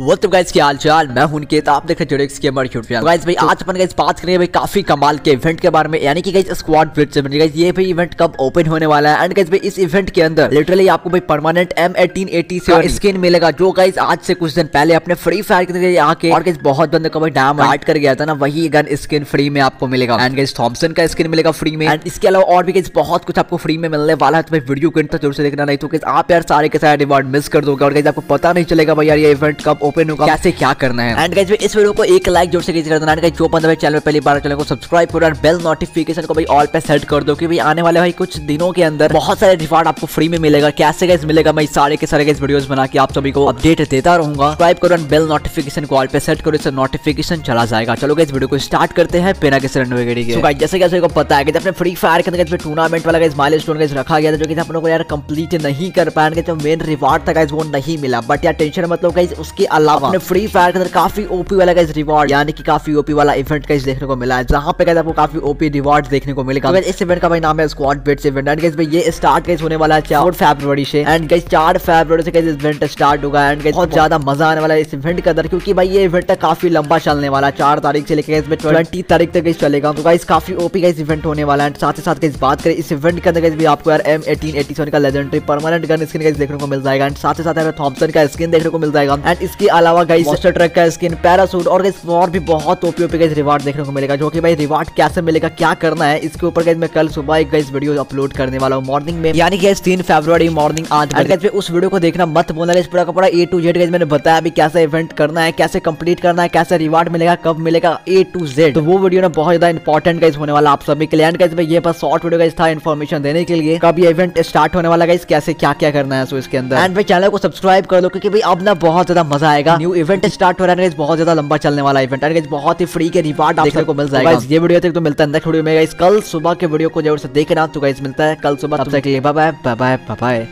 वो तो गाइस की हाल चाल मैं हूँ उनके तो आप देख रहे हैं गेमर यूट्यूब गाइस भाई आज अपन गाइस बात करेंगे भाई काफ़ी कमाल के इवेंट के बारे में। यानी कि गाइस स्क्वाड ब्रिज से गाइस ये भाई इवेंट कब ओपन होने वाला है? एंड गाइस भाई इस इवेंट के अंदर लिटरली आपको भाई परमानेंट M1880 से स्किन मिलेगा जो गाइस आज से कुछ दिन पहले अपने फ्री फायर के अंदर आके और गाइस बहुत बंदे को भाई डैम हार्ट कर गया था ना वही गन स्किन फ्री में आपको मिलेगा। एंड गाइस थॉमसन का स्किन मिलेगा फ्री में। एंड इसके अलावा और भी गाइस बहुत कुछ आपको फ्री में मिलने वाला है तो भाई वीडियो को अंत ज़रूर से देखना नहीं तो गाइस आप यार सारे के सारे रिवॉर्ड मिस कर दोगे। और गाइस आपको पता नहीं चलेगा भाई यार ये इवेंट कब ओपन होगा। कैसे क्या करना है? एंड गाइस इस वीडियो को एक लाइक ज़ोर से कर देना एंड जो बंदा चैनल पहली बार चैनल को सब्सक्राइब करो और बेल नोटिफिकेशन को भाई ऑल पे सेट कर दो कि भाई आने वाले भाई कुछ दिनों के अंदर बहुत सारे रिवार्ड आपको फ्री में मिलेगा। कैसे गाइस मिलेगा? मैं सारे के सारे गाइस वीडियोस बना के आप सभी को अपडेट देता रहूँगा। सब्सक्राइब करो एंड बेल नोटिफिकेशन को ऑल पे सेट करो इससे नोटिफिकेशन चला जाएगा। चलो गाइस वीडियो को स्टार्ट करते हैं बिना किसी रणवेगड़ी के। जैसे कि को पता है कि अपने फ्री फायर के अंदर टूर्नामेंट वाला गाइस माइलस्टोन गाइस रखा गया था जो कि अपनों को यार कंप्लीट नहीं कर पाएँगे जो मेन रिवार्ड था गाइस वो नहीं मिला। बट यार टेंशन मतलब गाइस उसके अलावा अपने फ्री फायर के अंदर काफ़ी ओपी वाला गाइस रिवॉर्ड यानी कि काफ़ी ओपी वाला इवेंट गाइस देखने को मिला है जहाँ पे गाइस आपको काफ़ी ओपी रिवॉर्ड देखने को मिलेगा। इस इवेंट का भाई नाम है squad bets event and guys भाई ये स्टार्ट गाइस होने वाला है 4 फरवरी से। एंड गाइस 4 फरवरी से गाइस इवेंट स्टार्ट होगा एंड गाइस बहुत ज़्यादा मज़ा आने वाला है इस इवेंट के अंदर क्योंकि भाई ये इवेंट काफ़ी लंबा चलने वाला है 4 तारीख से लेकर इसमें 20 तारीख तक चलेगा। तो गाइस काफ़ी ओपी गाइस इवेंट होने वाला है साथ ही साथ गाइस बात करें इस इवेंट के अंदर गाइस भी आपको यार M1887 का legendary permanent gun skin guys देखने को मिल जाएगा एंड साथ ही साथ हमें थॉमसन का स्किन देखने को मिल जाएगा। एंड इसके अलावा गाइस मॉन्स्टर ट्रक का स्किन पैरासूट और गाइस और भी बहुत ओपी ओपी गाइस रिवार्ड देखने को मिलेगा जो कि भाई रिवार्ड कैसे मिलेगा क्या करना है इसके ऊपर गाइस मैं कल सुबह एक गाइस वीडियो अपलोड करने वाला हूँ मॉर्निंग में। यानी कि तीन फरवरी मॉर्निंग आज गाइस उस वीडियो को देखना मत बोलना इस पूरा का पूरा ए टू जेड गाइस मैंने बताया अभी कैसा इवेंट करना है कैसे कंप्लीट करना है कैसे रिवार्ड मिलेगा कब मिलेगा ए टू जेड तो वो वीडियो ना बहुत ज़्यादा इंपॉर्टेंट गाइस होने वाला आप सभी के लिए। गाइस ये बस शॉर्ट वीडियो गाइस था इन्फॉर्मेशन देने के लिए। कब ये इवेंट स्टार्ट होने वाला गाइस कैसे क्या क्या करना है सो इसके अंदर। एंड भाई चैनल को सब्सक्राइब कर दो क्योंकि भाई अब ना बहुत ज़्यादा मज़ा आएगा न्यू इवेंट स्टार्ट हो रहा है बहुत ज़्यादा लंबा चलने वाला इवेंट है। बहुत ही फ्री के रिवार्ड देखने को मिल जाएगा। ये वीडियो तक तो मिलता है नेक्स्ट वीडियो में इस कल सुबह के वीडियो को ज़रूर से देखना तो गाइस मिलता है कल सुबह। तब तक के लिए बाय बाय बाय बाय